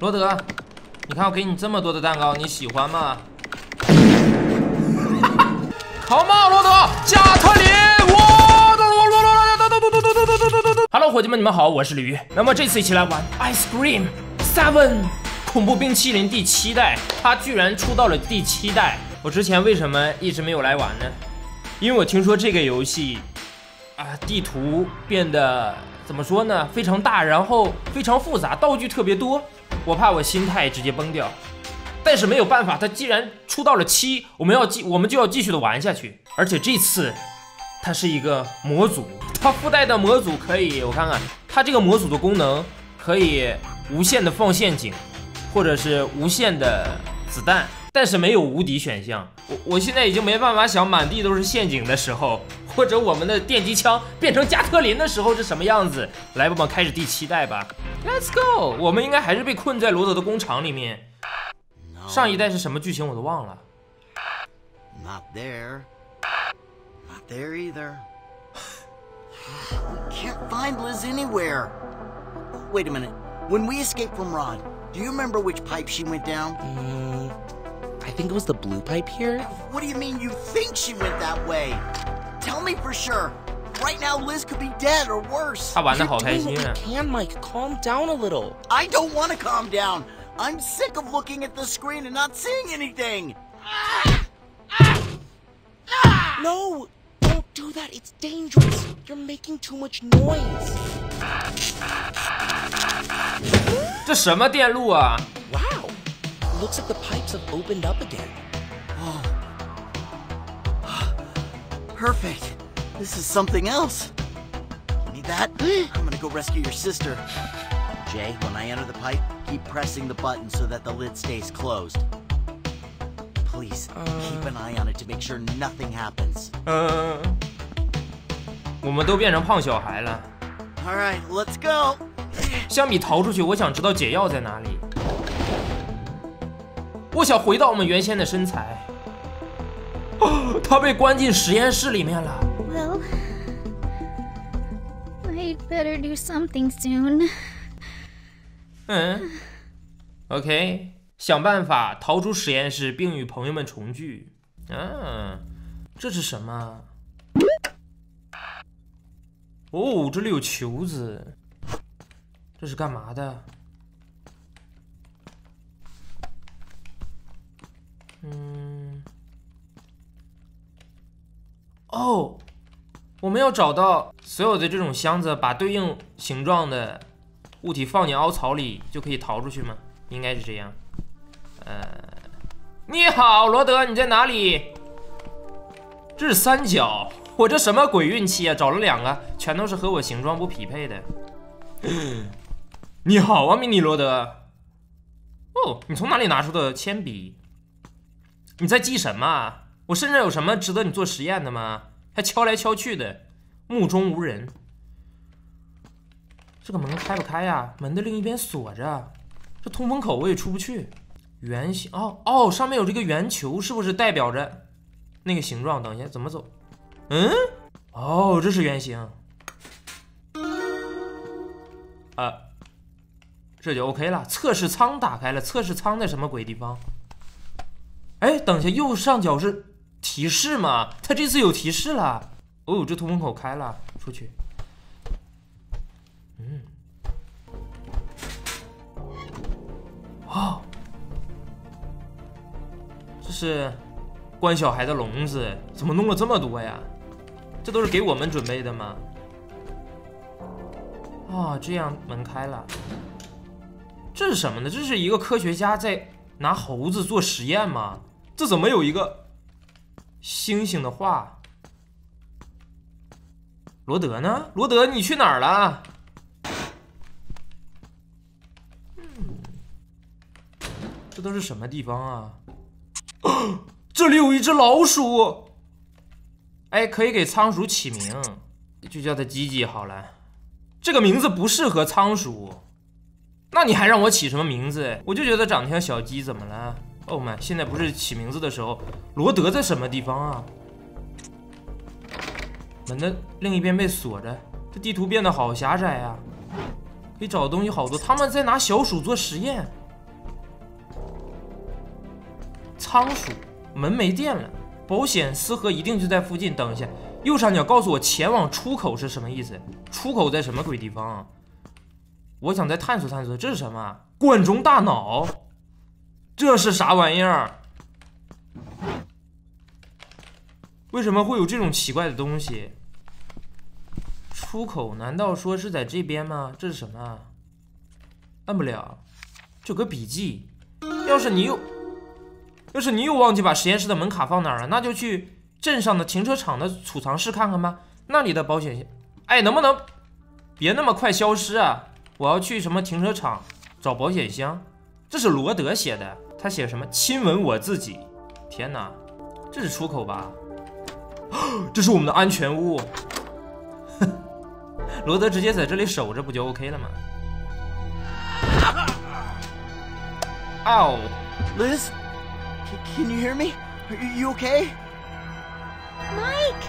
罗德，你看我给你这么多的蛋糕，你喜欢吗？好嘛，罗德，加特林，我，Hello，伙计们，你们好，我是驴。那么这次一起来玩 Ice Cream Seven 恐怖冰淇淋第七代，它居然出到了第七代。我之前为什么一直没有来玩呢？因为我听说这个游戏啊，地图变得怎么说呢？非常大，然后非常复杂，道具特别多，我怕我心态直接崩掉。但是没有办法，它既然出到了七，我们要继我们就要继续的玩下去。而且这次它是一个模组，它附带的模组可以，我看看，它这个模组的功能可以无限的放陷阱，或者是无限的子弹，但是没有无敌选项。我我现在已经没办法想满地都是陷阱的时候，或者我们的电击枪变成加特林的时候是什么样子。来吧，我们开始第七代吧，Let's go。我们应该还是被困在罗德的工厂里面。上一代是什么剧情我都忘了。Not there. Not there either. Can't find Liz anywhere. Wait a minute. When we escaped from Rod, do you remember which pipe she went down? Mm, I think it was the blue pipe here. What do you mean you think she went that way? Tell me for sure. Right now, Liz could be dead or worse. 他玩的好开 You're 心 doing 啊 what！you can, Mike. Calm down a little. I don't want to calm down. I'm sick of looking at the screen and not seeing anything. No, don't do that. It's dangerous. You're making too much noise. 这什么电路啊？ Wow. Looks like the pipes have opened up again. Perfect. This is something else. Give me that. I'm gonna go rescue your sister. Jay, when I enter the pipe, keep pressing the button so that the lid stays closed. Please, keep an eye on it to make sure nothing happens. 嗯，我们都变成胖小孩了。 Alright, let's go. 相比逃出去，我想知道解药在哪里。 我想回到我们原先的身材。哦，他被关进实验室里面了。Well, I'd better do something soon. 嗯，OK，想办法逃出实验室，并与朋友们重聚。嗯，这是什么？哦，这里有球子，这是干嘛的？嗯，哦，我们要找到所有的这种箱子，把对应形状的物体放进凹槽里就可以逃出去吗？应该是这样。呃，你好，罗德，你在哪里？这是三角，我这什么鬼运气啊？找了两个，全都是和我形状不匹配的。你好啊，迷你罗德。哦，你从哪里拿出的铅笔？你在记什么？我身上有什么值得你做实验的吗？还敲来敲去的，目中无人。这个门开不开呀？门的另一边锁着，这通风口我也出不去。圆形哦哦，上面有这个圆球，是不是代表着那个形状？等一下怎么走？嗯，哦，这是圆形。啊，这就 OK 了。测试舱打开了，测试舱在什么鬼地方？哎，等一下，右上角是提示吗？它这次有提示了。哦，这通风口开了，出去。嗯，哦，这是关小孩的笼子，怎么弄了这么多呀？这都是给我们准备的吗？啊、这样门开了。这是什么呢？这是一个科学家在拿猴子做实验吗？这怎么有一个星星的画？罗德呢？罗德，你去哪儿了？嗯，这都是什么地方啊？这里有一只老鼠。哎，可以给仓鼠起名，就叫它吉吉好了。这个名字不适合仓鼠，那你还让我起什么名字？我就觉得长得像小鸡，怎么了？哦妈，现在不是起名字的时候。罗德在什么地方啊？门的另一边被锁着，这地图变得好狭窄呀、啊！可以找的东西好多，他们在拿小鼠做实验。仓鼠，门没电了，保险丝盒一定就在附近。等一下，右上角告诉我前往出口是什么意思？出口在什么鬼地方？啊？我想再探索探索，这是什么？管中大脑。这是啥玩意儿？为什么会有这种奇怪的东西？出口难道说是在这边吗？这是什么？按不了，这个笔记。要是你又，要是你又忘记把实验室的门卡放哪儿了，那就去镇上的停车场的储藏室看看吧。那里的保险箱，哎，能不能别那么快消失啊？我要去什么停车场找保险箱？这是罗德写的，他写什么？亲吻我自己。天哪，这是出口吧？这是我们的安全屋。罗德直接在这里守着不就 OK 了吗？Ow! Liz? C- can you hear me? Are you okay? Mike!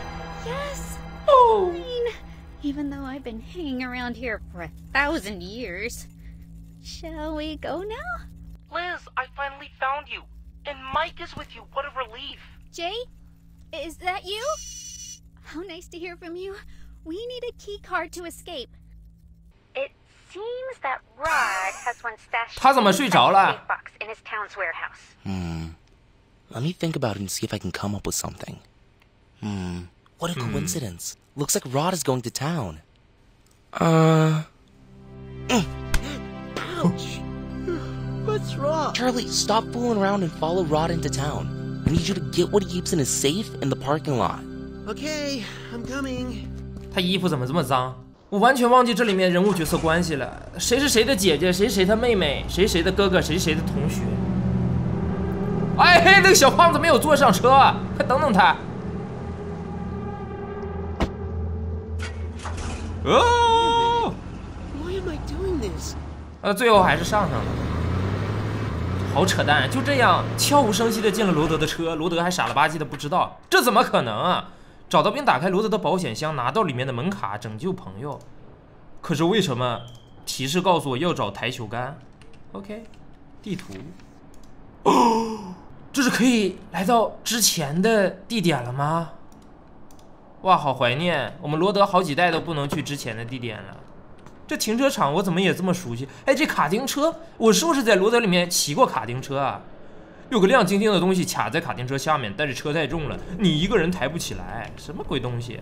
Yes! Oh! Fine. Even though I've been hanging around here for a thousand years. Shall we go now? I finally found you. And Mike is with you. What a relief. Jay? Is that you? How nice to hear from you. We need a key card to escape. It seems that Rod has one stashed in a box in his town's warehouse. Hmm. Let me think about it and see if I can come up with something. Hmm. What a hmm. coincidence. Looks like Rod is going to town. Uh. Mm. Ouch. What's wrong? Charlie, stop fooling around and follow Rod into town. I need you to get what he keeps in his safe in the parking lot. Okay, I'm coming. 他衣服怎么这么脏？我完全忘记这里面人物角色关系了，谁是谁的姐姐，谁是谁的妹妹，谁谁的哥哥，谁谁的同学。哎嘿，那个小胖子没有坐上车，快等等他。哦，Why am I doing this? 呃，最后还是上上了，好扯淡！就这样悄无声息的进了罗德的车，罗德还傻了吧唧的不知道，这怎么可能啊？找到并打开罗德的保险箱，拿到里面的门卡，拯救朋友。可是为什么提示告诉我要找台球杆？OK，地图。哦，这是可以来到之前的地点了吗？哇，好怀念！我们罗德好几代都不能去之前的地点了。这停车场我怎么也这么熟悉？哎，这卡丁车，我是不是在罗德里面骑过卡丁车啊？有个亮晶晶的东西卡在卡丁车下面，但是车太重了，你一个人抬不起来，什么鬼东西？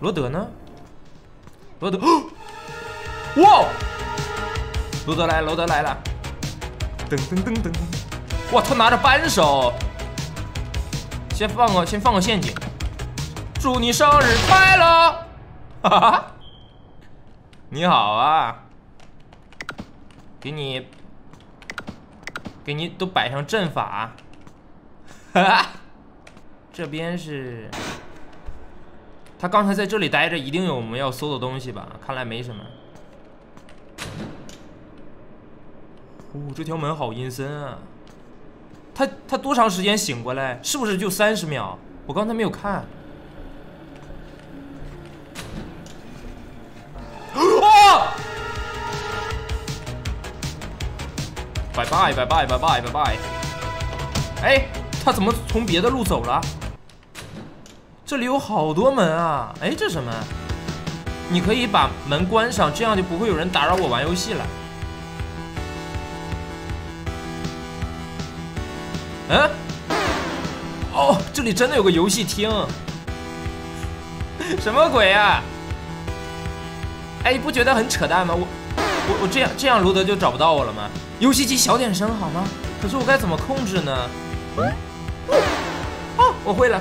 罗德呢？罗德，哦哇！罗德来，罗德来了！噔噔噔噔噔！哇，他拿着扳手，先放个先放个陷阱，祝你生日快乐！哈哈。你好啊，给你，给你都摆上阵法，哈哈，这边是，他刚才在这里待着，一定有我们要搜的东西吧？看来没什么。哦，这条门好阴森啊！他他多长时间醒过来？是不是就三十秒？我刚才没有看。拜拜拜拜拜拜拜。哎，他怎么从别的路走了？这里有好多门啊！哎，这什么？你可以把门关上，这样就不会有人打扰我玩游戏了。嗯？哦，这里真的有个游戏厅。什么鬼呀？哎，你不觉得很扯淡吗？我我我这样这样，卢德就找不到我了吗？游戏机小点声好吗？可是我该怎么控制呢？哦，我会了。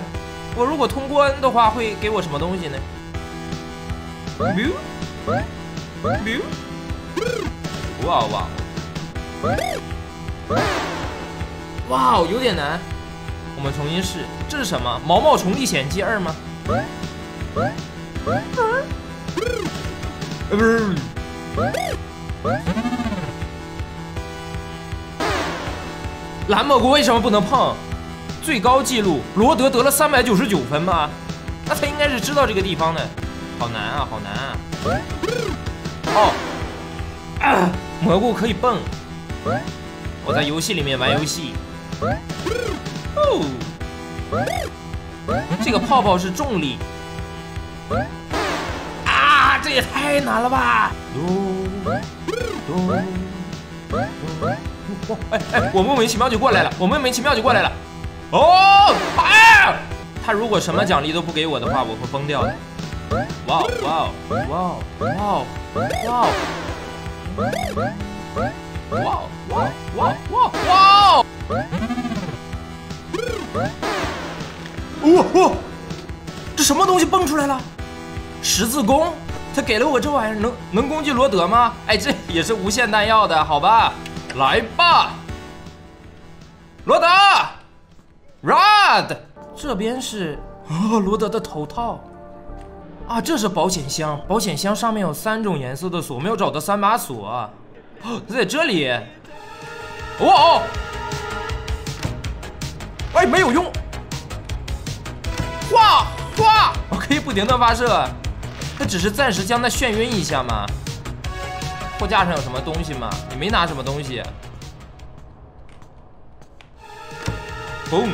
我如果通关的话，会给我什么东西呢哇哇哇，有点难。我们重新试，这是什么？毛毛虫历险记二吗？呃，不是。蓝蘑菇为什么不能碰？最高纪录，罗德得了三百九十九分吗？那他应该是知道这个地方的。好难啊，好难啊！哦，蘑菇可以蹦。我在游戏里面玩游戏，哦，这个泡泡是重力。啊，这也太难了吧！咚咚咚！哎哎，我莫名其妙就过来了，我莫名其妙就过来了。哦，哎！他如果什么奖励都不给我的话，我会疯掉的。哇哦哇哦哇哦哇哦哇哦！哇哇哇哇哇！哦哦，这什么东西蹦出来了？十字弓，他给了我这玩意儿，能能攻击罗德吗？哎，这也是无限弹药的，好吧？来吧，罗德，Rod，这边是哦，罗德的头套。啊，这是保险箱，保险箱上面有三种颜色的锁，没有找到三把锁。哦，在这里。哇哦！哎，没有用。哇哇！我可以不停的发射，它只是暂时将它眩晕一下嘛。货架上有什么东西吗？你没拿什么东西。嘣！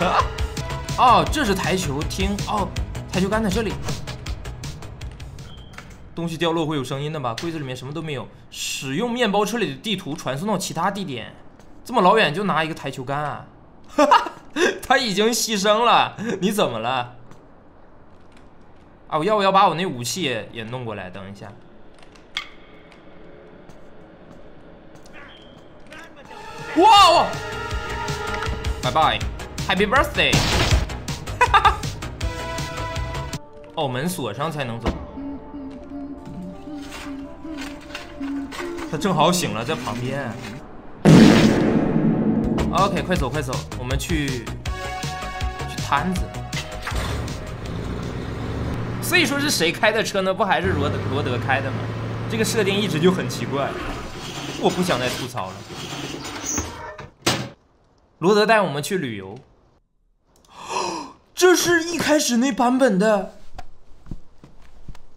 哦，这是台球厅。哦，台球杆在这里。东西掉落会有声音的吧？柜子里面什么都没有。使用面包车里的地图传送到其他地点，这么老远就拿一个台球杆啊？哈哈，他已经牺牲了。你怎么了？啊，我要不要把我那武器也也弄过来？等一下。哇哦！拜拜，Happy Birthday！哈哈。哦，门锁上才能走。他正好醒了，在旁边。OK，快走快走，我们去去摊子。所以说是谁开的车呢？不还是罗德罗德开的吗？这个设定一直就很奇怪。我不想再吐槽了。罗德带我们去旅游。这是一开始那版本的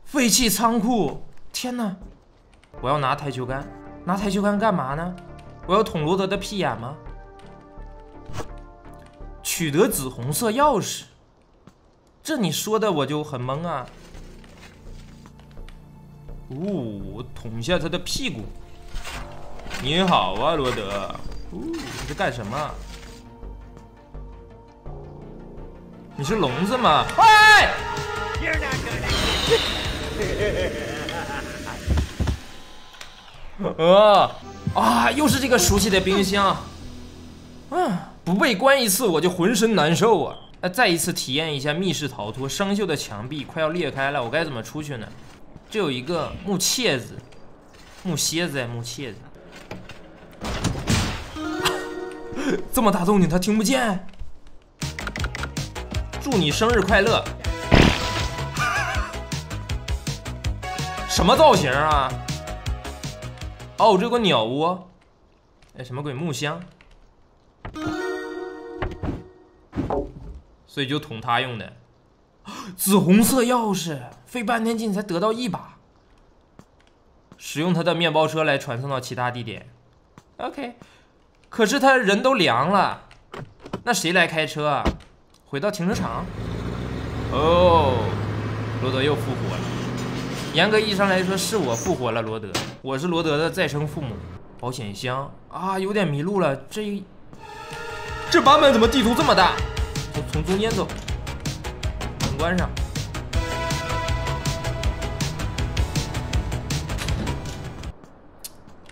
废弃仓库。天哪！我要拿台球杆，拿台球杆干嘛呢？我要捅罗德的屁眼吗？取得紫红色钥匙，这你说的我就很懵啊！呜，捅一下他的屁股。你好啊，罗德。呜，你在干什么？你是聋子吗？哎！呃 啊，又是这个熟悉的冰箱，嗯，不被关一次我就浑身难受啊！那再一次体验一下密室逃脱，生锈的墙壁快要裂开了，我该怎么出去呢？这有一个木楔子，木楔子，木楔子，这么大动静他听不见？祝你生日快乐！什么造型啊？哦，这个鸟窝，哎，什么鬼木箱？所以就捅他用的。紫红色钥匙，费半天劲才得到一把。使用他的面包车来传送到其他地点。OK，可是他人都凉了，那谁来开车啊？回到停车场。哦，罗德又复活了。严格意义上来说，是我复活了罗德，我是罗德的再生父母。保险箱啊，有点迷路了。这这版本怎么地图这么大？从从中间走，门关上。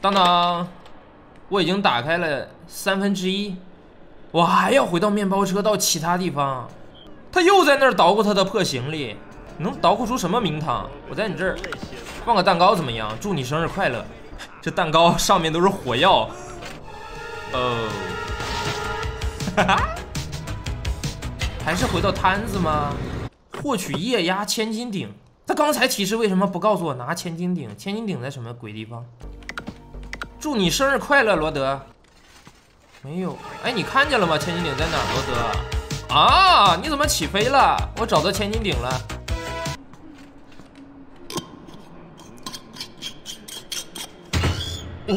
当当，我已经打开了三分之一，我还要回到面包车到其他地方。他又在那儿捣鼓他的破行李。能捣鼓出什么名堂？我在你这儿放个蛋糕怎么样？祝你生日快乐！这蛋糕上面都是火药。哦，哈哈，还是回到摊子吗？获取液压千斤顶。他刚才提示为什么不告诉我拿千斤顶？千斤顶在什么鬼地方？祝你生日快乐，罗德。没有。哎，你看见了吗？千斤顶在哪儿，罗德？啊，你怎么起飞了？我找到千斤顶了。哦，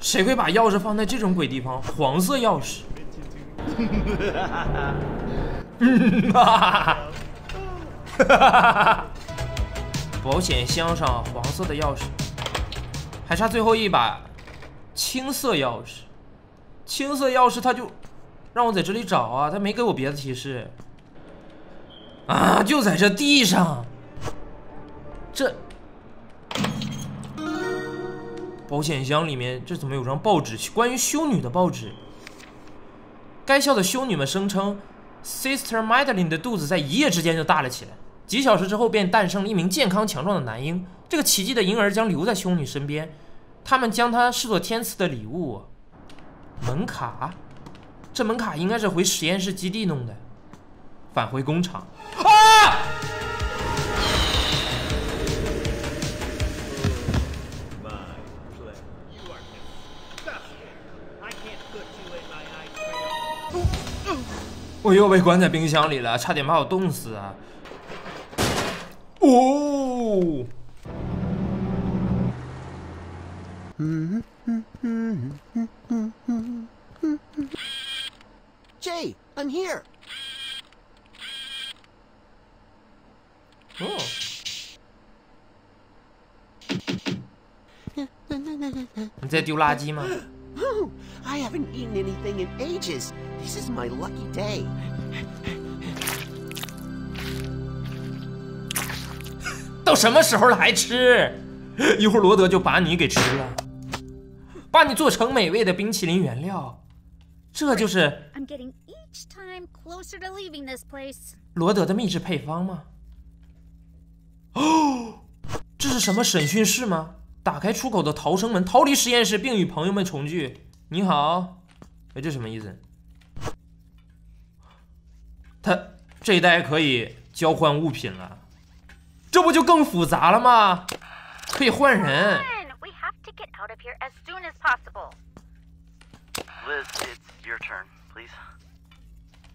谁会把钥匙放在这种鬼地方？黄色钥匙。嗯哈哈哈！保险箱上黄色的钥匙，还差最后一把青色钥匙。青色钥匙他就让我在这里找啊，他没给我别的提示。啊，就在这地上。这保险箱里面，这怎么有张报纸？关于修女的报纸。该校的修女们声称，Sister Madeline 的肚子在一夜之间就大了起来，几小时之后便诞生了一名健康强壮的男婴。这个奇迹的婴儿将留在修女身边，他们将它视作天赐的礼物。门卡，这门卡应该是回实验室基地弄的。返回工厂。啊！我又被关在冰箱里了，差点把我冻死啊！哦。Jay, I'm here. Oh. I haven't eaten anything in ages. This is my lucky day. 把你做成美味的冰淇淋原料。这就是.罗德的秘制配方吗？哦，这是什么审讯室吗？打开出口的逃生门，逃离实验室，并与朋友们重聚。你好，哎，这什么意思？他这一代可以交换物品了，这不就更复杂了吗？可以换人。Come on, we have to get out of here as soon as possible. Liz, it's your turn, please.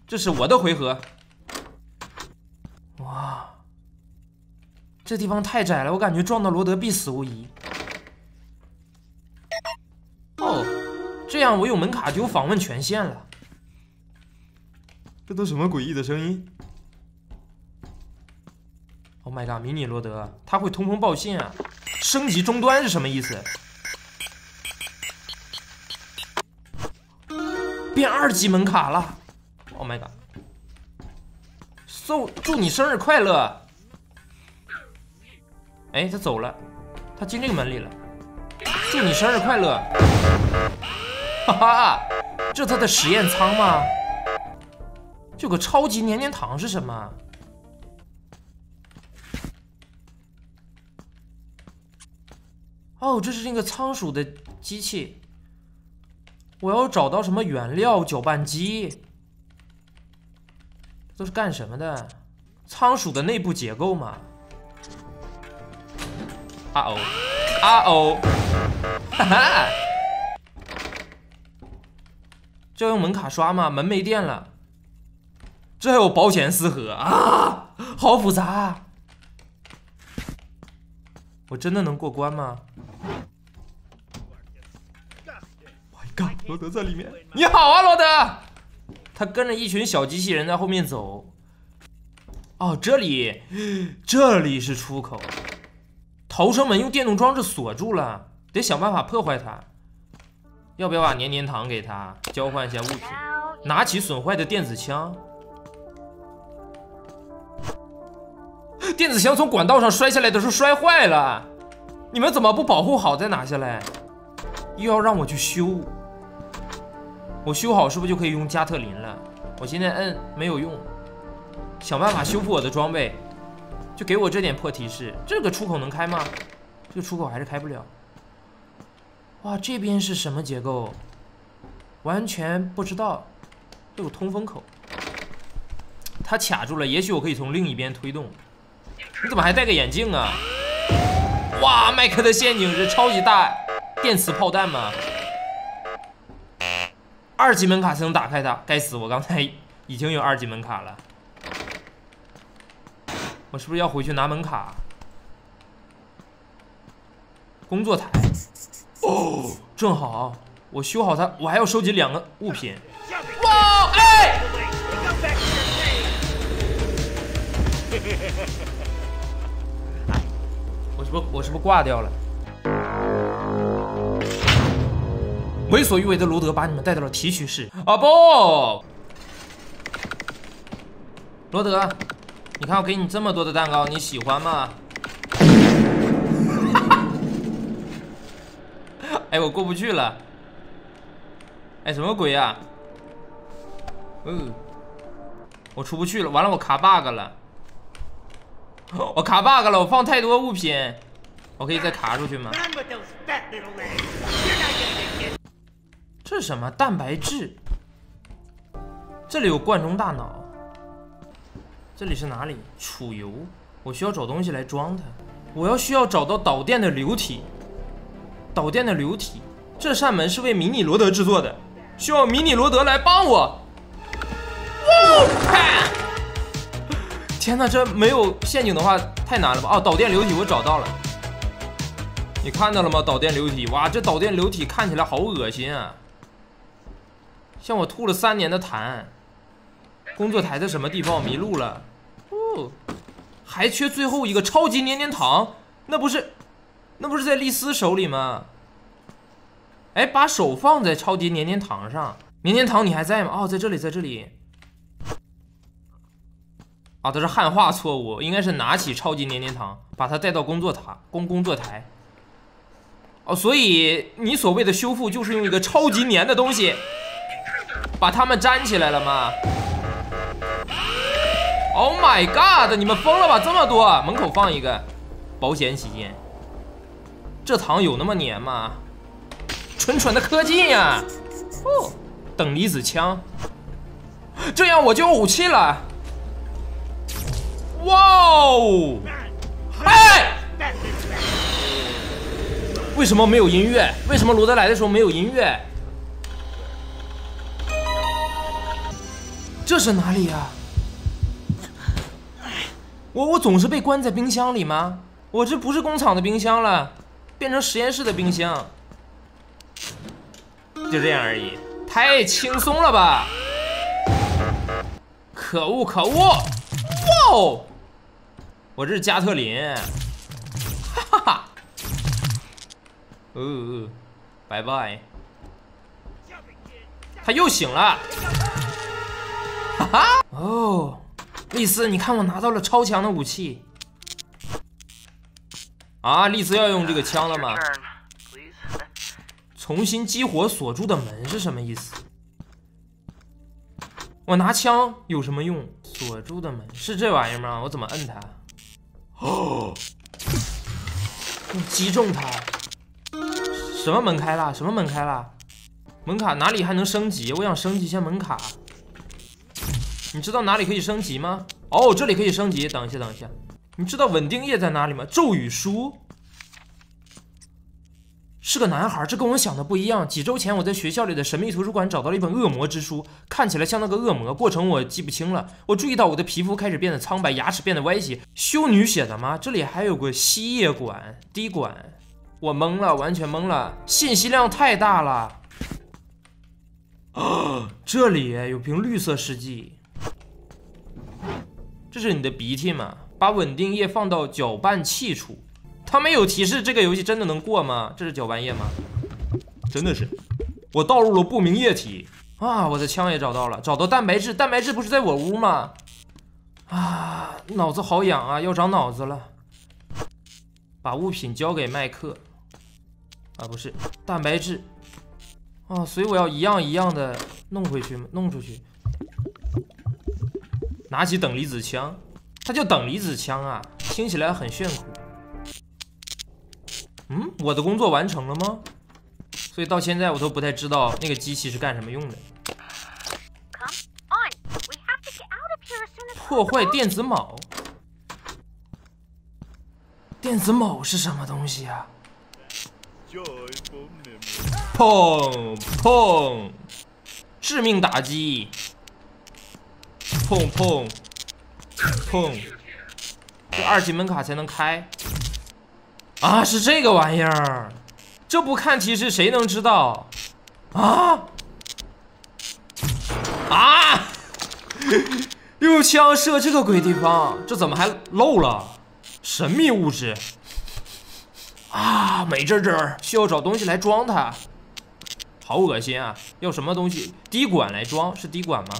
这是我的回合。哇，这地方太窄了，我感觉撞到罗德必死无疑。哦，这样我有门卡就有访问权限了。这都什么诡异的声音？Oh my god，迷你罗德，他会通风报信啊！升级终端是什么意思？变二级门卡了！Oh my god！so 祝你生日快乐！哎，他走了，他进这个门里了。祝你生日快乐！哈哈，这他的实验舱吗？这个超级黏黏糖是什么？哦，这是那个仓鼠的机器。我要找到什么原料搅拌机？都是干什么的？仓鼠的内部结构吗？啊哦，啊哦，哈哈！这要用门卡刷吗？门没电了。这还有保险丝盒啊，好复杂！我真的能过关吗？My God，罗德在里面。你好啊，罗德。他跟着一群小机器人在后面走。哦，这里，这里是出口。逃生门用电动装置锁住了，得想办法破坏它。要不要把黏黏糖给他，交换一下物品？拿起损坏的电子枪，电子枪从管道上摔下来的时候摔坏了，你们怎么不保护好再拿下来？又要让我去修，我修好是不是就可以用加特林了？我现在摁没有用，想办法修复我的装备，就给我这点破提示。这个出口能开吗？这个出口还是开不了。哇，这边是什么结构？完全不知道。这有通风口，它卡住了，也许我可以从另一边推动。你怎么还戴个眼镜啊？哇，麦克的陷阱是超级大电磁炮弹吗？二级门卡才能打开它，该死！我刚才已经有二级门卡了，我是不是要回去拿门卡？工作台，哦，正好我修好它，我还要收集两个物品。哇，哎！我是不是我是不是挂掉了？为所欲为的罗德把你们带到了提取室啊不！罗德，你看我给你这么多的蛋糕，你喜欢吗？哎，我过不去了。哎，什么鬼呀、嗯，我出不去了，完了，我卡 bug 了。我卡 bug 了，我放太多物品，我可以再卡出去吗？这是什么？蛋白质。这里有罐中大脑。这里是哪里？储油。我需要找东西来装它。我要需要找到导电的流体。导电的流体。这扇门是为迷你罗德制作的，需要迷你罗德来帮我。哇！天哪，这没有陷阱的话太难了吧？哦，导电流体我找到了。你看到了吗？导电流体，哇，这导电流体看起来好恶心啊！像我吐了三年的痰。工作台在什么地方？我迷路了。哦，还缺最后一个超级黏黏糖，那不是，那不是在丽丝手里吗？哎，把手放在超级黏黏糖上。黏黏糖，你还在吗？哦，在这里，在这里。啊，这是汉化错误，应该是拿起超级黏黏糖，把它带到工作塔工工作台。哦，所以你所谓的修复就是用一个超级粘的东西，把他们粘起来了吗？Oh my god！你们疯了吧？这么多，门口放一个，保险起见。这糖有那么粘吗？蠢蠢的科技呀！哦，等离子枪，这样我就有武器了。哇哦！哎！为什么没有音乐？为什么罗德来的时候没有音乐？这是哪里呀、我我总是被关在冰箱里吗？我这不是工厂的冰箱了，变成实验室的冰箱。就这样而已，太轻松了吧！可恶可恶！哇哦！我这是加特林，哈哈哈！哦哦，拜拜。他又醒了，哈哈！哦，丽丝，你看我拿到了超强的武器。啊，丽丝要用这个枪了吗？重新激活锁住的门是什么意思？我拿枪有什么用？锁住的门是这玩意儿吗？我怎么摁它？哦，我击中它。什么门开了？什么门开了？门卡哪里还能升级？我想升级一下门卡。你知道哪里可以升级吗？哦，这里可以升级。等一下，等一下。你知道稳定液在哪里吗？咒语书。是个男孩，这跟我想的不一样。几周前，我在学校里的神秘图书馆找到了一本恶魔之书，看起来像那个恶魔，过程我记不清了。我注意到我的皮肤开始变得苍白，牙齿变得歪斜。修女写的吗？这里还有个吸液管、滴管，我懵了，完全懵了，信息量太大了。啊，这里有瓶绿色试剂，这是你的鼻涕吗？把稳定液放到搅拌器处。他没有提示这个游戏真的能过吗？这是搅拌液吗？真的是，我倒入了不明液体啊！我的枪也找到了，找到蛋白质，蛋白质不是在我屋吗？啊，脑子好痒啊，要长脑子了。把物品交给麦克，啊，不是蛋白质，啊，所以我要一样一样的弄回去，弄出去。拿起等离子枪，它叫等离子枪啊，听起来很炫酷。嗯，我的工作完成了吗？所以到现在我都不太知道那个机器是干什么用的。破坏电子铆。电子铆是什么东西啊？砰砰，致命打击！砰砰砰，这二级门卡才能开。啊，是这个玩意儿，这不看提示谁能知道？啊啊！用枪射这个鬼地方，这怎么还漏了？神秘物质啊！美滋滋，需要找东西来装它，好恶心啊！要什么东西？滴管来装，是滴管吗？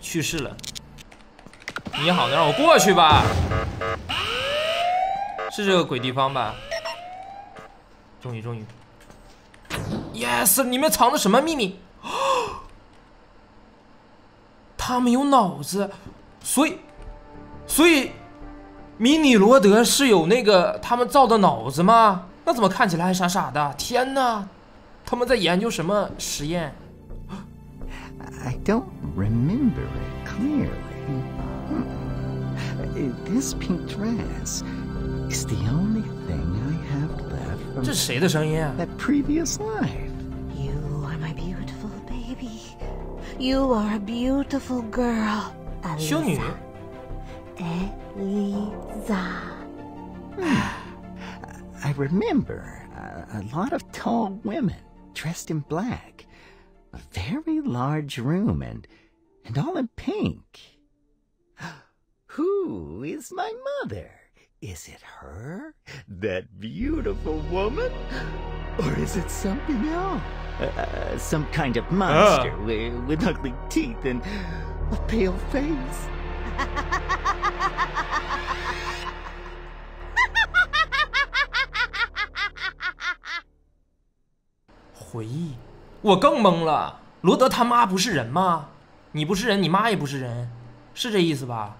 去世了。你好，能让我过去吧？是这个鬼地方吧？终于，终于，yes！里面藏着什么秘密？他们有脑子，所以，所以，迷你罗德是有那个他们造的脑子吗？那怎么看起来还傻傻的？天哪！他们在研究什么实验？ I don't remember it clearly. Hmm. Uh, This pink dress is the only thing I have left from 这是谁的声音啊？ that previous life. You are my beautiful baby. You are a beautiful girl. 修女 Eliza. I remember a, a lot of tall women dressed in black, a very large room, and and all in pink. Who is my mother? Is it her, that beautiful woman, or is it something else? Uh, uh, some kind of monster with, with ugly teeth and a pale face. 回忆，我更懵了。罗德他妈不是人吗？你不是人，你妈也不是人，是这意思吧？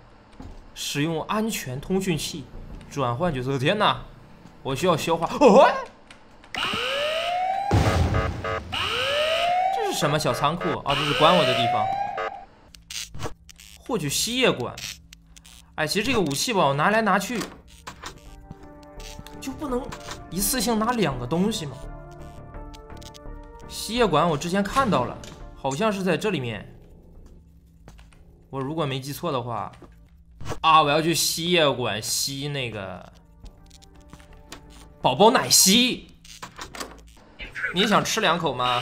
使用安全通讯器转换角色。天哪，我需要消化。哦，这是什么小仓库啊？这是关我的地方。获取吸液管。哎，其实这个武器吧，我拿来拿去，就不能一次性拿两个东西吗？吸液管我之前看到了，好像是在这里面。我如果没记错的话，啊，我要去吸液管吸那个宝宝奶昔。你想吃两口吗？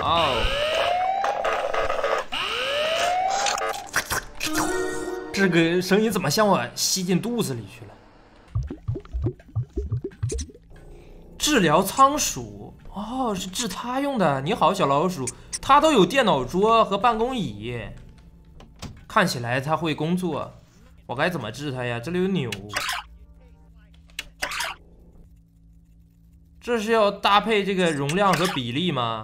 哦，这个声音怎么像我吸进肚子里去了？治疗仓鼠哦，是治它用的。你好，小老鼠，它都有电脑桌和办公椅，看起来它会工作。我该怎么治它呀？这里有钮，这是要搭配这个容量和比例吗？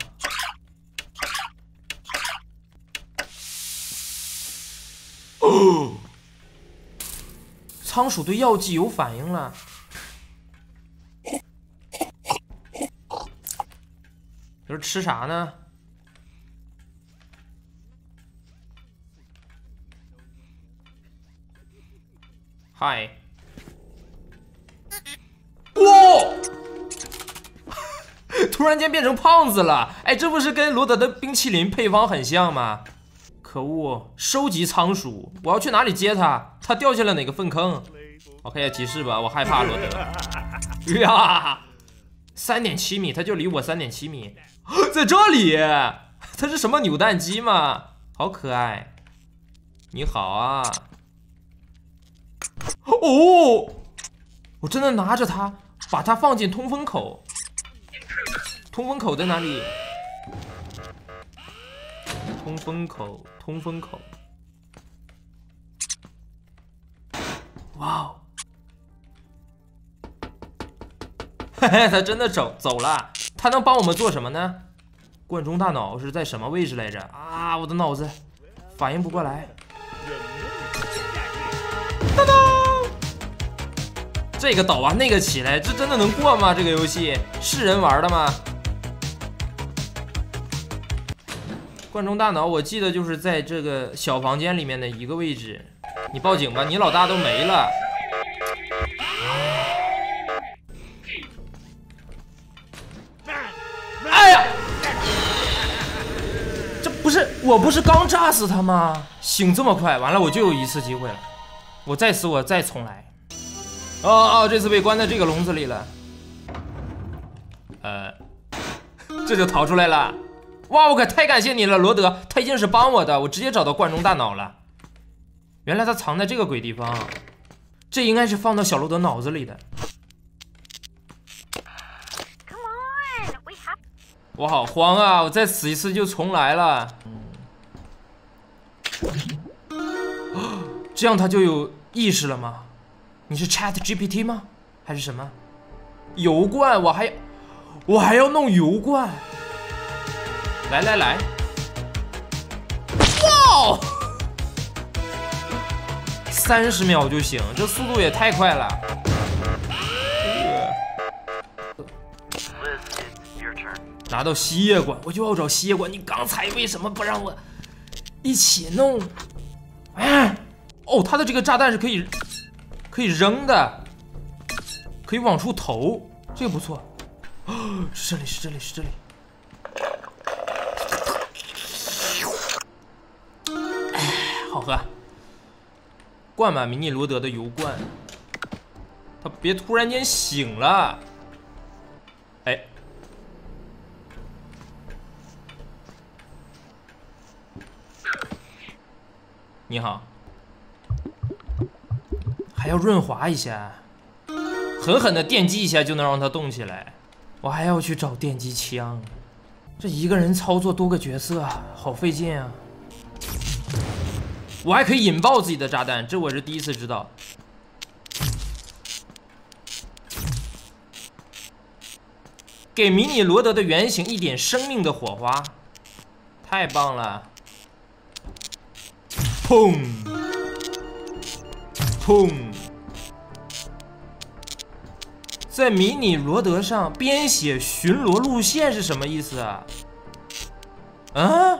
哦，仓鼠对药剂有反应了。这吃啥呢？嗨！哇！突然间变成胖子了，哎，这不是跟罗德的冰淇淋配方很像吗？可恶！收集仓鼠，我要去哪里接它？它掉进了哪个粪坑？我看一下提示吧，我害怕罗德。呀！三点七米，它就离我三点七米，在这里，它是什么扭蛋机吗？好可爱！你好啊！哦，我真的拿着它，把它放进通风口。通风口在哪里？通风口，通风口。哇哦！嘿嘿，他真的走走了。他能帮我们做什么呢？罐中大脑是在什么位置来着？啊，我的脑子反应不过来。当当！这个倒啊，那个起来，这真的能过吗？这个游戏是人玩的吗？罐中大脑，我记得就是在这个小房间里面的一个位置。你报警吧，你老大都没了。我不是刚炸死他吗？醒这么快，完了我就有一次机会了。我再死，我再重来。哦哦，这次被关在这个笼子里了。呃，这就逃出来了。哇，我可太感谢你了，罗德，他一定是帮我的，我直接找到罐中大脑了。原来他藏在这个鬼地方，这应该是放到小罗德脑子里的。Come on, we have 我好慌啊！我再死一次就重来了。这样他就有意识了吗？你是 Chat GPT 吗？还是什么？油罐，我还我还要弄油罐。来来来，哇！三十秒就行，这速度也太快了。拿到吸液管，我就要找吸液管。你刚才为什么不让我一起弄？哎，哦，它的这个炸弹是可以可以扔的，可以往出投，这个不错。哦，是这里，是这里，是这里。哎，好喝。灌满迷你罗德的油罐，他别突然间醒了。哎，你好，还要润滑一下，狠狠的电击一下就能让它动起来。我还要去找电击枪，这一个人操作多个角色，好费劲啊！我还可以引爆自己的炸弹，这我是第一次知道。给迷你罗德的原型一点生命的火花，太棒了！砰！砰！在迷你罗德上编写巡逻路线是什么意思啊？啊？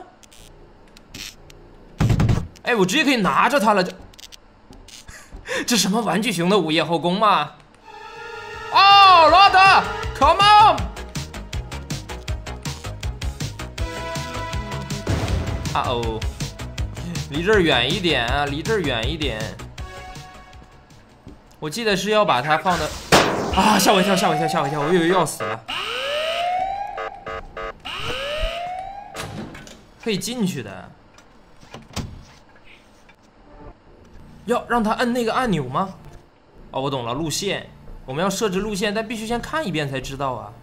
哎，我直接可以拿着它了，这 这什么玩具熊的午夜后宫吗？哦，罗德，Come on！啊哦，离这儿远一点啊，离这儿远一点。我记得是要把它放的啊，吓我一跳，吓我一跳，吓我一跳，我以为要死了。可以进去的。要让他按那个按钮吗？哦，我懂了，路线，我们要设置路线，但必须先看一遍才知道啊。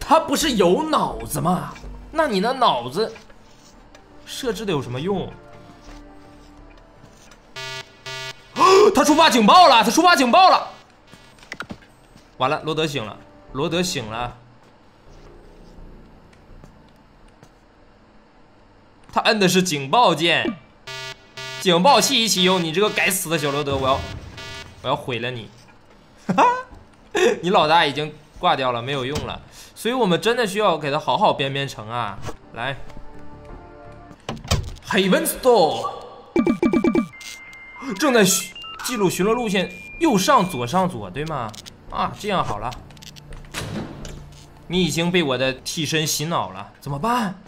他不是有脑子吗？那你的脑子设置的有什么用？哦他触发警报了！他触发警报了！完了，罗德醒了，罗德醒了。他摁的是警报键，警报器一起用，你这个该死的小罗德，我要我要毁了你！哈哈，你老大已经挂掉了，没有用了，所以我们真的需要给他好好编编程啊！来 Heaven Store 正在记录巡逻路线，右上左上左，对吗？啊，这样好了。你已经被我的替身洗脑了，怎么办？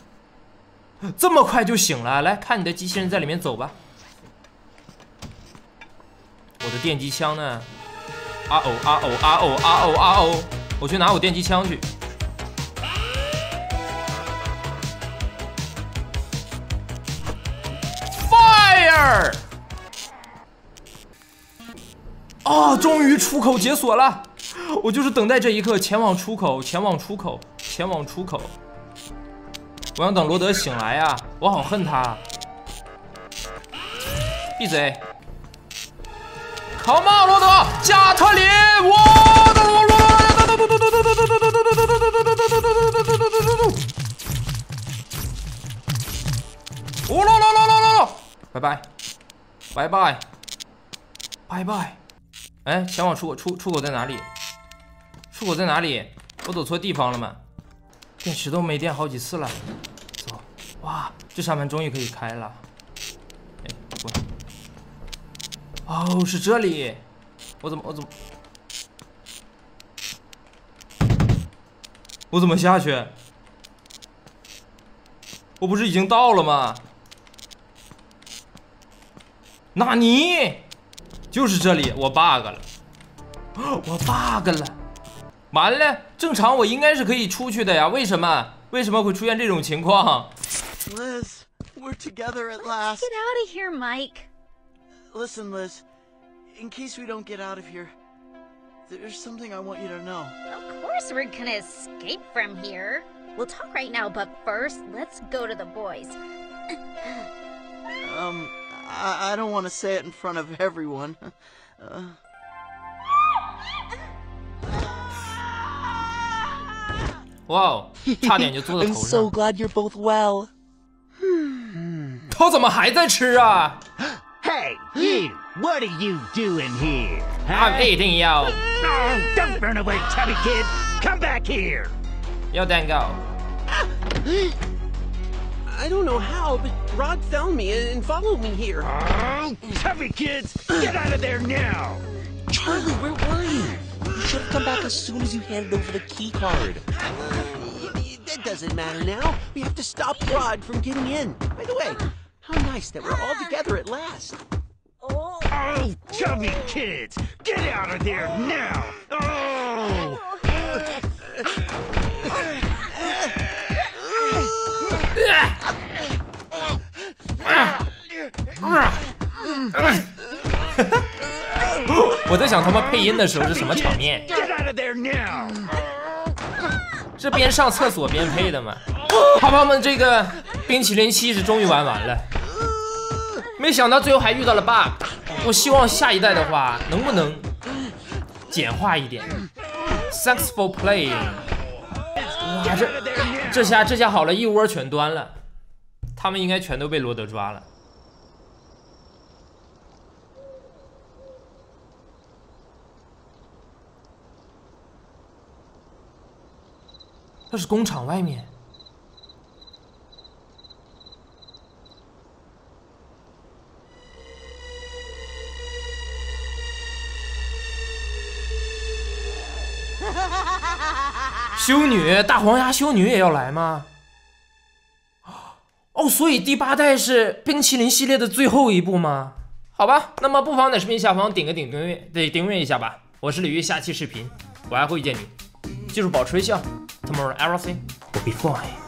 这么快就醒了？来看你的机器人在里面走吧。我的电击枪呢？啊哦啊哦啊哦啊哦啊哦！我去拿我电击枪去。Fire！啊，终于出口解锁了！我就是等待这一刻，前往出口，前往出口，前往出口。我要等罗德醒来呀！我好恨他。闭嘴！Come on，罗德，加特林！哇！啦啦啦啦啦啦！拜拜，拜拜，拜拜。哎，前往出口，出出口在哪里？出口在哪里？我走错地方了吗？电池都没电好几次了。走，哇，这扇门终于可以开了。哎，滚！哦，是这里。我怎么，我怎么，我怎么下去？我不是已经到了吗？纳尼？就是这里，我 bug 了，我 bug 了，完了，正常我应该是可以出去的呀，为什么？为什么会出现这种情况？ Liz, we're together at last. Get out of here, Mike. Listen, Liz, in case we don't get out of here, there's something I want you to know. Of course we're gonna escape from here. We'll talk right now, but first, let's go to the boys. Um, I, I don't want to say it in front of everyone. Uh, 哇哦，差点就坐到 I'm 头 so 上。 glad you're both well. 头怎么还在吃啊 Hey, you! What are you doing here? ？I'm Huh? eating 要 Oh, don't run away, chubby kid! Come back here! 要蛋糕。 I don't know how, but Rod found me and followed me here. Oh, chubby kids! Get out of there now! Charlie, where were you? You should have come back as soon as you handed over the key card. That doesn't matter now. We have to stop Rod from getting in. By the way, how nice that we're all together at last. Oh, chubby kids! Get out of there now! Oh! 我在想他们配音的时候是什么场面？Get out of there now! 是边上厕所边配的吗？泡泡们，这个冰淇淋七是终于玩完了，没想到最后还遇到了 bug。我希望下一代的话能不能简化一点。Thanks for playing。哇，这这下这下好了，一窝全端了，他们应该全都被罗德抓了。那是工厂外面。修女，大黄鸭修女也要来吗？哦，所以第八代是冰淇淋系列的最后一部吗？好吧，那么不妨在视频下方点个顶订阅，对，订阅一下吧。我是李玉，下期视频我还会见你，记住保持微笑。Tomorrow everything will be fine。